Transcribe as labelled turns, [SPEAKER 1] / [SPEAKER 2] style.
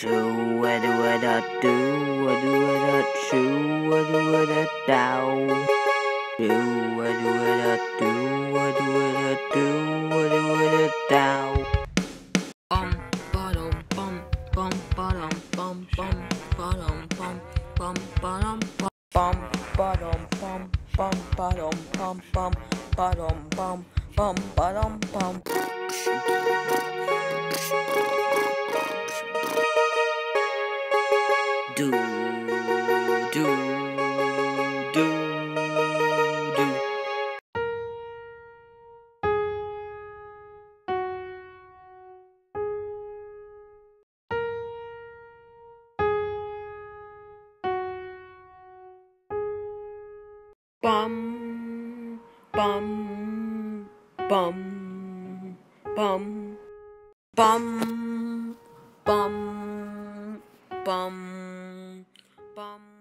[SPEAKER 1] Shoo what do what I do what do what I shoo what do what I do Shoo what do what I do what do what I do what do what I do
[SPEAKER 2] Bum ba-dum bum bum ba-dum bum bum ba-dum bum bum ba-dum bum bum ba-dum bum bum ba-dum bum bum ba-dum bum bum ba-dum bum
[SPEAKER 1] Do do do do.
[SPEAKER 2] Bum bum bum bum. Bum bum bum bum